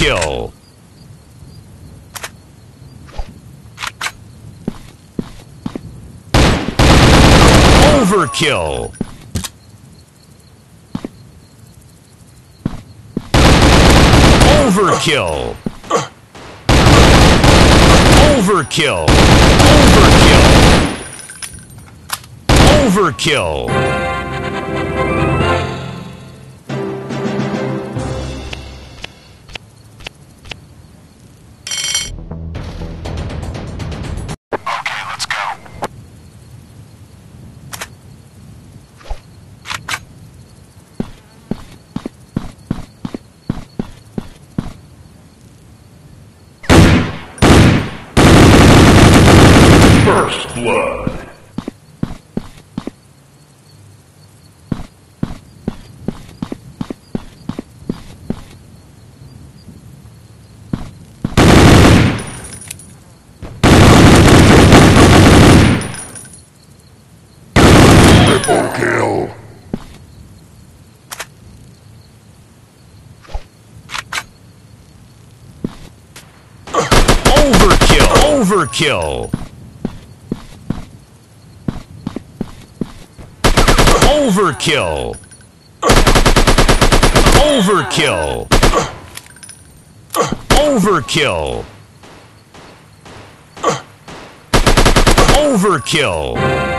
Overkill. Overkill. Overkill. Overkill. Overkill. Overkill. First blood. Overkill. Overkill. Overkill. Overkill. Overkill. Overkill.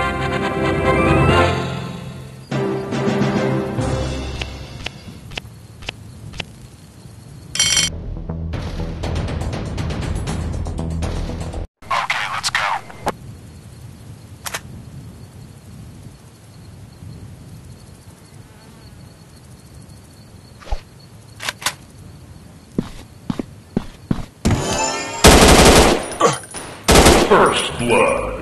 First blood.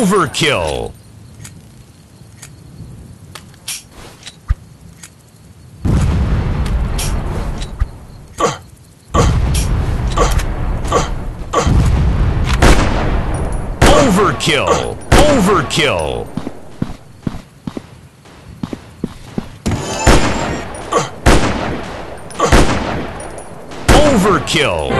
Overkill. Overkill. Overkill. Overkill.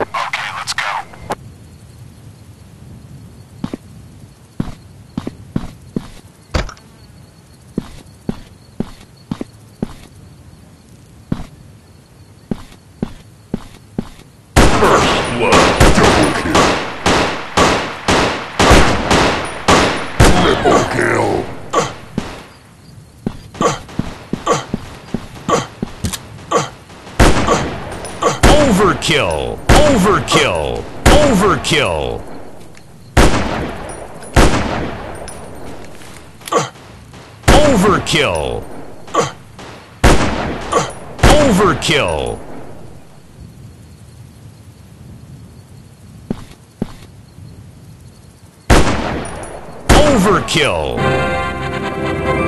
Okay, let's go. First blood. Double kill. Triple kill. Overkill. Overkill. Overkill. Overkill. Overkill. Overkill.